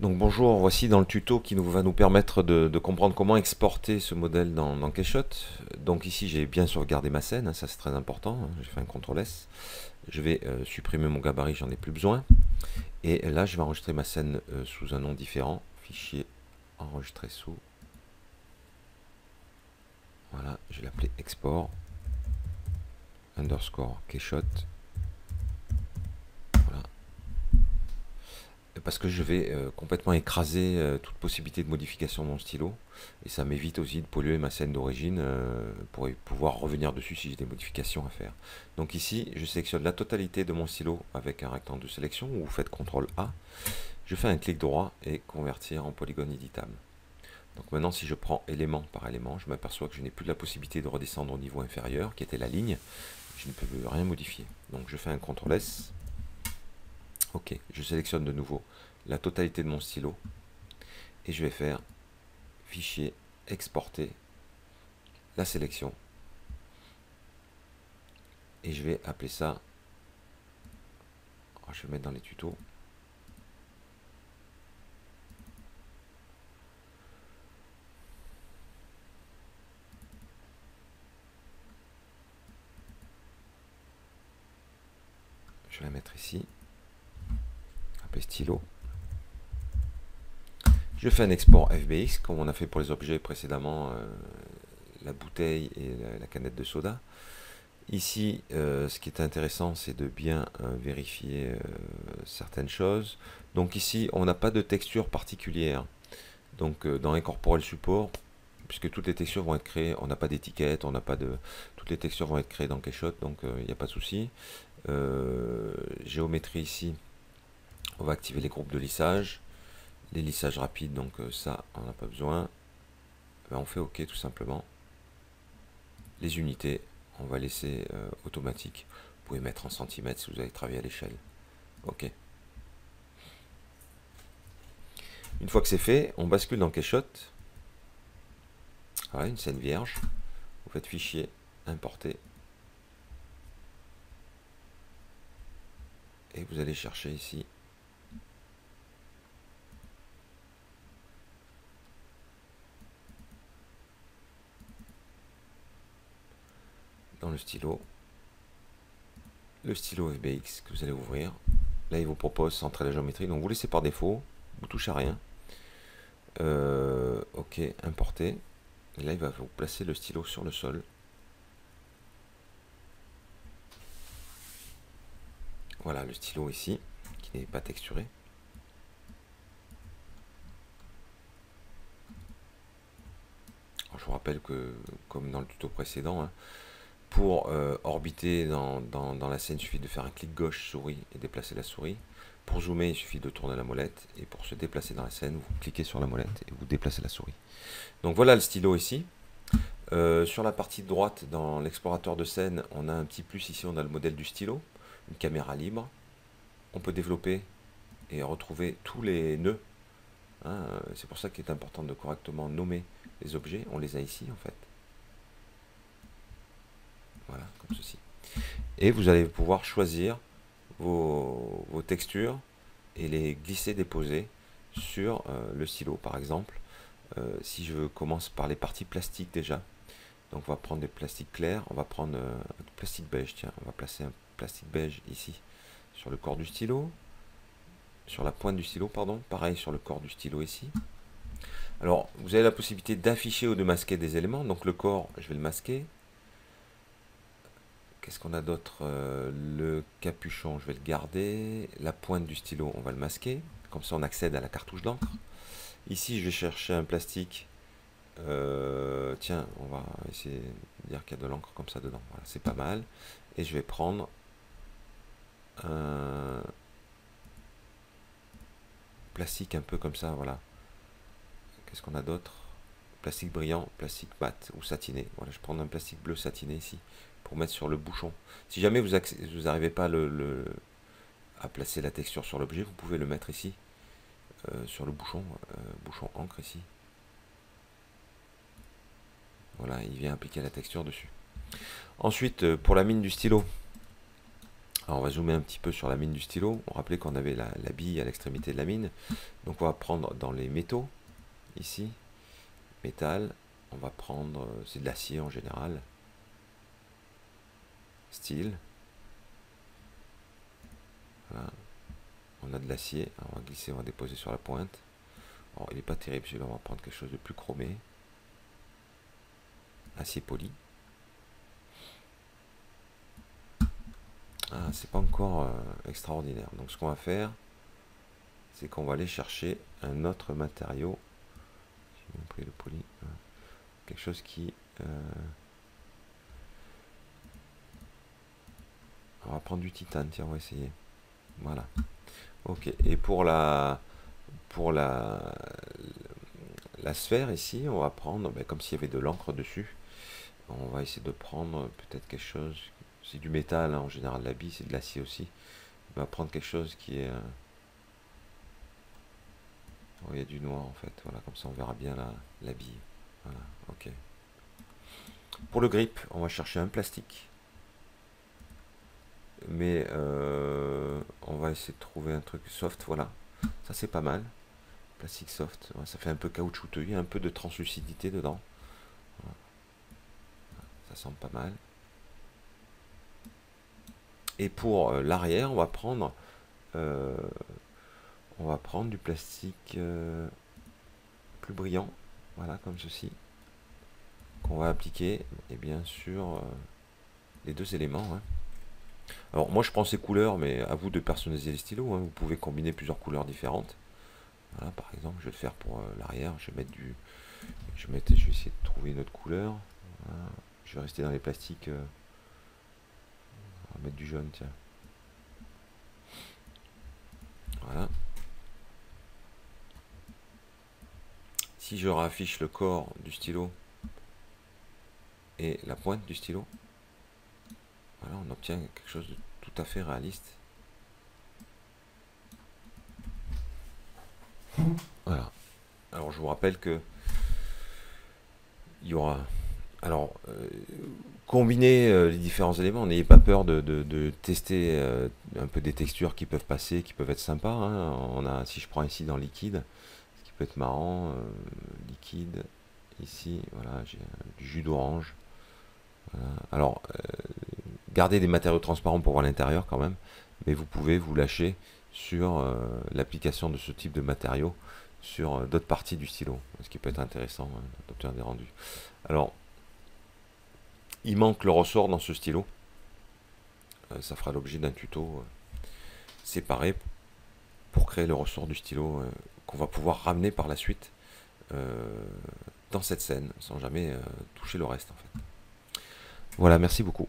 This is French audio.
Donc bonjour, voici dans le tuto qui va nous permettre de, comprendre comment exporter ce modèle dans, dans Donc ici j'ai bien sauvegardé ma scène, hein, ça c'est très important, hein, j'ai fait un CTRL S. Je vais euh, supprimer mon gabarit, j'en ai plus besoin. Et là je vais enregistrer ma scène euh, sous un nom différent, fichier enregistré sous. Voilà, je vais l'appeler export underscore keyshot parce que je vais euh, complètement écraser euh, toute possibilité de modification de mon stylo et ça m'évite aussi de polluer ma scène d'origine euh, pour pouvoir revenir dessus si j'ai des modifications à faire. Donc ici, je sélectionne la totalité de mon stylo avec un rectangle de sélection ou vous faites CTRL A. Je fais un clic droit et convertir en polygone éditable. Donc maintenant, si je prends élément par élément, je m'aperçois que je n'ai plus la possibilité de redescendre au niveau inférieur, qui était la ligne. Je ne peux rien modifier. Donc je fais un CTRL S. Ok, je sélectionne de nouveau la totalité de mon stylo et je vais faire fichier exporter la sélection. Et je vais appeler ça oh, je vais mettre dans les tutos. Je vais la mettre ici appeler stylo je fais un export FBX, comme on a fait pour les objets précédemment, euh, la bouteille et la, canette de soda. Ici, euh, ce qui est intéressant, c'est de bien euh, vérifier certaines choses. Donc ici, on n'a pas de texture particulière. Donc dans Incorporer support, puisque toutes les textures vont être créées, on n'a pas d'étiquette, on n'a pas de... Toutes les textures vont être créées dans Keyshot, donc il n'y a pas de souci. géométrie ici, on va activer les groupes de lissage les lissages rapides, donc euh, ça, on n'a pas besoin. Ben, on fait OK tout simplement. Les unités, on va laisser euh, automatique. Vous pouvez mettre en centimètres si vous avez travaillé à l'échelle. OK. Une fois que c'est fait, on bascule dans Keyshot. Voilà, une scène vierge. Vous faites fichier, importer. Et vous allez chercher ici le stylo. Le stylo FBX que vous allez ouvrir. Là, il vous propose centrer la géométrie. Donc, vous laissez par défaut. Vous touchez à rien. Euh, ok, importer. Et là, il va vous placer le stylo sur le sol. Voilà le stylo ici, qui n'est pas texturé. je vous rappelle que, comme dans le tuto précédent, hein, pour euh, orbiter dans, la scène, il suffit de faire un clic gauche souris et déplacer la souris. Pour zoomer, il suffit de tourner la molette. Et pour se déplacer dans la scène, vous cliquez sur la molette et vous déplacez la souris. Donc voilà le stylo ici. Euh, sur la partie droite, dans l'explorateur de scène, on a un petit plus ici, on a le modèle du stylo, une caméra libre. On peut développer et retrouver tous les nœuds. Hein. C'est pour ça qu'il est important de correctement nommer les objets. On les a ici en fait. Voilà, comme ceci. Et vous allez pouvoir choisir vos, textures et les glisser, déposer sur euh, le stylo. Par exemple, euh, si je commence par les parties plastiques déjà, donc on va prendre des plastiques clairs, on va prendre euh, un plastique beige, tiens, on va placer un plastique beige ici sur le corps du stylo, sur la pointe du stylo, pardon, pareil sur le corps du stylo ici. Alors, vous avez la possibilité d'afficher ou de masquer des éléments, donc le corps, je vais le masquer, Qu'est-ce qu'on a d'autre euh, Le capuchon, je vais le garder. La pointe du stylo, on va le masquer. Comme ça, on accède à la cartouche d'encre. Ici, je vais chercher un plastique. Euh, tiens, on va essayer de dire qu'il y a de l'encre comme ça dedans. Voilà, c'est pas mal. Et je vais prendre un plastique un peu comme ça, voilà. Qu'est-ce qu'on a d'autre? Plastique brillant, plastique mat ou satiné. Voilà, je prends un plastique bleu satiné ici pour mettre sur le bouchon. Si jamais vous n'arrivez pas le, à placer la texture sur l'objet, vous pouvez le mettre ici, euh, sur le bouchon, euh, bouchon encre ici. Voilà, il vient appliquer la texture dessus. Ensuite, euh, pour la mine du stylo, Alors on va zoomer un petit peu sur la mine du stylo. On rappelait qu'on avait la, bille à l'extrémité de la mine. Donc on va prendre dans les métaux, ici, métal, on va prendre, euh, c'est de l'acier en général, style. On a de l'acier, on va glisser, on va déposer sur la pointe. Alors, il n'est pas terrible celui-là, on va prendre quelque chose de plus chromé. Acier poli. Ah, c'est pas encore euh, extraordinaire. Donc ce qu'on va faire, c'est qu'on va aller chercher un autre matériau. Hein. Quelque chose qui... On va prendre du titane, tiens, on va essayer. Voilà. Ok, et pour la pour la, la sphère ici, on va prendre, ben, comme s'il y avait de l'encre dessus, on va essayer de prendre peut-être quelque chose c'est du métal, hein, en général la bille c'est de l'acier aussi. On va prendre quelque chose qui est... Euh, il y a du noir en fait, voilà, comme ça on verra bien la, la bille. Voilà, ok. Pour le grip, on va chercher un plastique. Mais euh, on va essayer de trouver un truc soft, voilà. Ça c'est pas mal. Plastique soft, ça fait un peu caoutchouteux, il y a un peu de translucidité dedans. Ça semble pas mal. Et pour euh, l'arrière, on va prendre euh, on va prendre du plastique euh, plus brillant, voilà comme ceci, qu'on va appliquer et bien sûr les deux éléments. Hein. Alors moi je prends ces couleurs, mais à vous de personnaliser les stylos. Hein. Vous pouvez combiner plusieurs couleurs différentes. Voilà, par exemple, je vais le faire pour l'arrière. Je vais mettre du, je vais, je vais essayer de trouver une autre couleur. Je vais rester dans les plastiques mettre du jaune, tiens. Voilà. Si je raffiche le corps du stylo et la pointe du stylo, voilà, on obtient quelque chose de tout à fait réaliste. Voilà. Alors je vous rappelle que il y aura alors, euh, combiner euh, les différents éléments, n'ayez pas peur de, tester euh, un peu des textures qui peuvent passer, qui peuvent être sympas. Hein. On a, si je prends ici dans liquide, peut être marrant, liquide, ici, voilà, j'ai du jus d'orange. Alors, gardez des matériaux transparents pour voir l'intérieur quand même, mais vous pouvez vous lâcher sur l'application de ce type de matériaux sur d'autres parties du stylo, ce qui peut être intéressant hein, d'obtenir des rendus. Alors, il manque le ressort dans ce stylo. Euh, ça fera l'objet d'un tuto euh, séparé pour créer le ressort du stylo euh, qu'on va pouvoir ramener par la suite dans cette scène sans jamais toucher le reste en fait. Voilà, merci beaucoup.